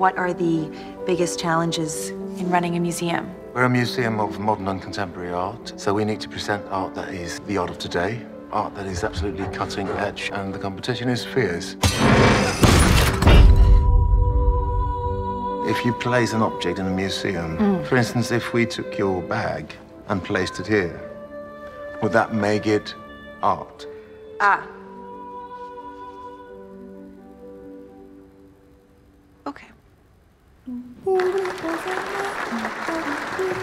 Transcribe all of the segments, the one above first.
What are the biggest challenges in running a museum? We're a museum of modern and contemporary art, so we need to present art that is the art of today, art that is absolutely cutting edge, and the competition is fierce. If you place an object in a museum, for instance, if we took your bag and placed it here, would that make it art? Ah. Okay.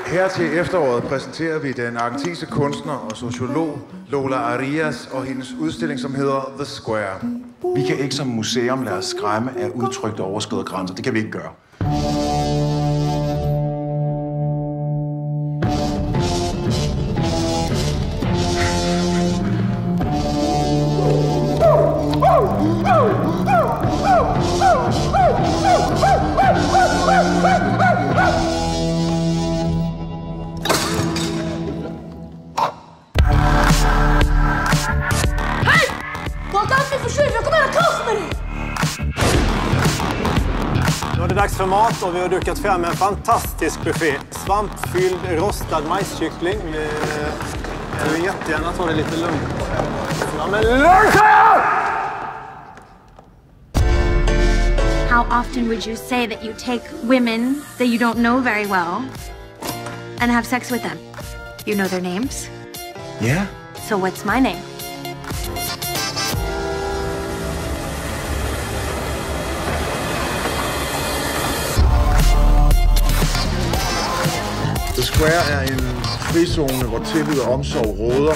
Her til efteråret præsenterer vi den argentinske kunstner og sociolog Lola Arias og hendes udstilling, som hedder The Square. Vi kan ikke som museum lade os skræmme af udtrykt overskridende grænser. Det kan vi ikke gøre. Försvinna, jag kommer att kasta med dig! Nu är det dags för mat och vi har dukat fram en fantastisk buffé. Svampfylld rostad majskyckling. med- Jag vill jättegärna ta det lite lugnt. Ja, men lugnt! How often would you say that you take women that you don't know very well and have sex with them? You know their names? Ja. So what's my name? The Square er en frizone, hvor tillid og omsorg råder.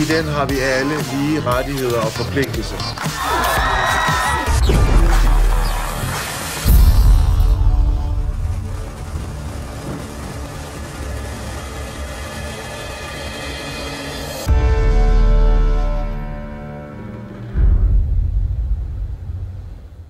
I den har vi alle lige rettigheder og forpligtelser.